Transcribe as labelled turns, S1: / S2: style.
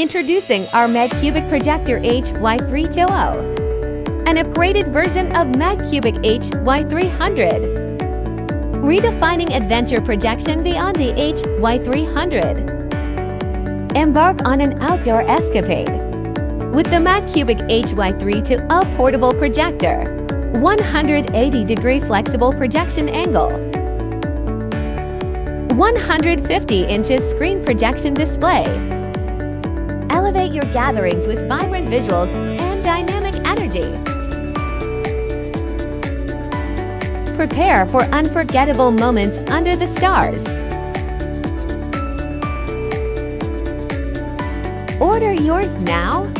S1: Introducing our MagCubic Projector HY320, an upgraded version of MagCubic HY300 redefining adventure projection beyond the HY300. Embark on an outdoor escapade with the MagCubic HY3 a portable projector, 180-degree flexible projection angle, 150 inches screen projection display. Elevate your gatherings with vibrant visuals and dynamic energy. Prepare for unforgettable moments under the stars. Order yours now